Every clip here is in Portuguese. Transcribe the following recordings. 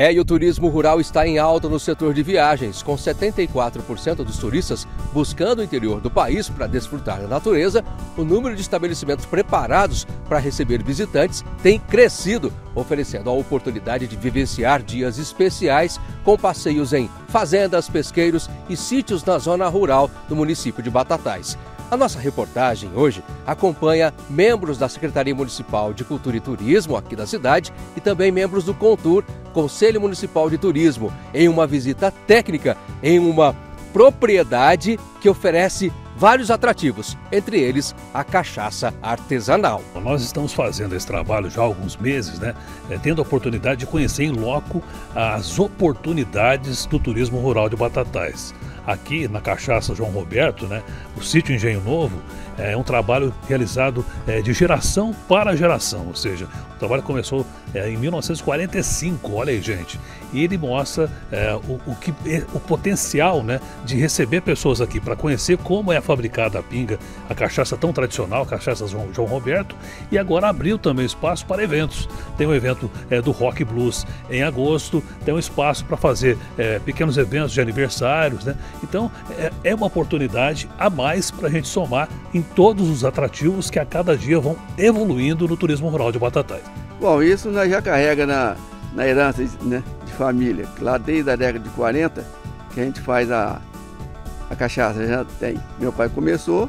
É, e o turismo rural está em alta no setor de viagens, com 74% dos turistas buscando o interior do país para desfrutar da natureza. O número de estabelecimentos preparados para receber visitantes tem crescido, oferecendo a oportunidade de vivenciar dias especiais com passeios em fazendas, pesqueiros e sítios na zona rural do município de Batatais. A nossa reportagem hoje acompanha membros da Secretaria Municipal de Cultura e Turismo aqui da cidade e também membros do CONTUR, Conselho Municipal de Turismo, em uma visita técnica em uma propriedade que oferece vários atrativos, entre eles a cachaça artesanal. Nós estamos fazendo esse trabalho já há alguns meses, né? É, tendo a oportunidade de conhecer em loco as oportunidades do turismo rural de Batatais aqui na Cachaça João Roberto, né, o sítio Engenho Novo, é um trabalho realizado é, de geração para geração, ou seja, o trabalho começou é, em 1945, olha aí, gente. E ele mostra é, o, o, que, é, o potencial né, de receber pessoas aqui para conhecer como é fabricada a pinga, a cachaça tão tradicional, a cachaça João, João Roberto, e agora abriu também espaço para eventos. Tem um evento é, do Rock Blues em agosto, tem um espaço para fazer é, pequenos eventos de aniversários, né? Então é, é uma oportunidade a mais para a gente somar em todos os atrativos que a cada dia vão evoluindo no turismo rural de Batatais. Bom, isso nós já carrega na, na herança né, de família. Lá desde a década de 40 que a gente faz a, a cachaça, já tem. Meu pai começou,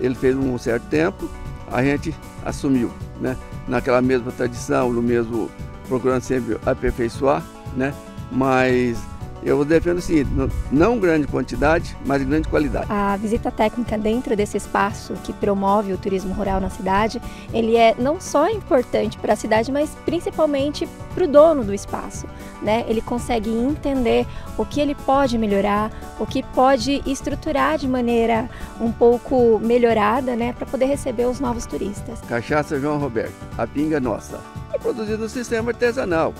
ele fez um certo tempo, a gente assumiu, né? Naquela mesma tradição, no mesmo, procurando sempre aperfeiçoar, né? Mas eu defendo assim, não grande quantidade, mas grande qualidade. A visita técnica dentro desse espaço que promove o turismo rural na cidade, ele é não só importante para a cidade, mas principalmente para o dono do espaço. Né? Ele consegue entender o que ele pode melhorar, o que pode estruturar de maneira um pouco melhorada né? para poder receber os novos turistas. Cachaça João Roberto, a pinga nossa. É produzido no sistema artesanal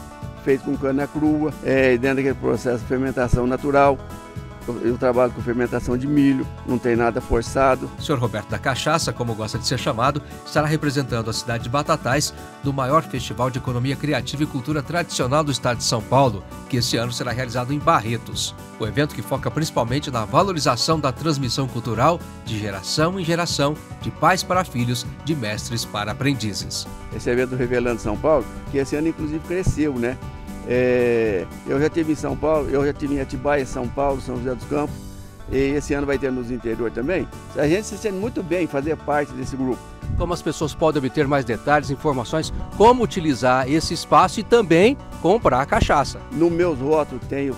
feito com cana crua, é, dentro daquele processo de fermentação natural. Eu trabalho com fermentação de milho, não tem nada forçado. O senhor Roberto da Cachaça, como gosta de ser chamado, estará representando a cidade de Batatais do maior festival de economia criativa e cultura tradicional do estado de São Paulo, que esse ano será realizado em Barretos. O evento que foca principalmente na valorização da transmissão cultural de geração em geração, de pais para filhos, de mestres para aprendizes. Esse evento Revelando São Paulo, que esse ano inclusive cresceu, né? É, eu já tive em São Paulo, eu já tive em Atibaia, São Paulo, São José dos Campos, e esse ano vai ter nos interior também. A gente se sente muito bem fazer parte desse grupo. Como as pessoas podem obter mais detalhes, informações, como utilizar esse espaço e também comprar a cachaça. No meus rótulos tem os,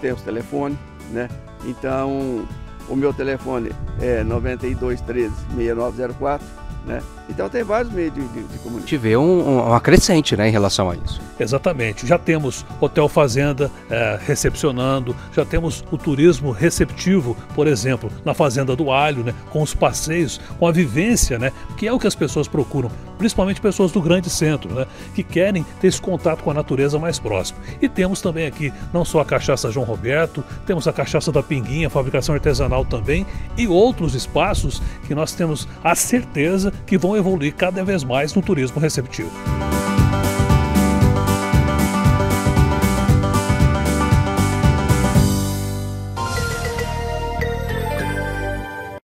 tem os telefones, né? Então, o meu telefone é 9213 6904 né? Então tem vários meios de, de, de comunicação. A gente vê um, uma crescente né, em relação a isso. Exatamente. Já temos Hotel Fazenda é, recepcionando, já temos o turismo receptivo, por exemplo, na Fazenda do Alho, né, com os passeios, com a vivência, né, que é o que as pessoas procuram, principalmente pessoas do grande centro, né, que querem ter esse contato com a natureza mais próximo. E temos também aqui não só a cachaça João Roberto, temos a cachaça da Pinguinha, fabricação artesanal também, e outros espaços que nós temos a certeza que vão evoluir cada vez mais no turismo receptivo.